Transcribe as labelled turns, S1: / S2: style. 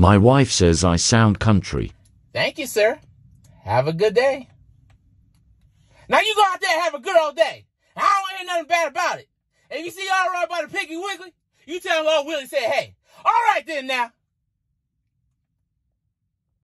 S1: My wife says I sound country.
S2: Thank you, sir. Have a good day. Now you go out there and have a good old day. I don't hear nothing bad about it. If you see all right by the Piggly Wiggly, you tell him old Willie said, hey, all right then now.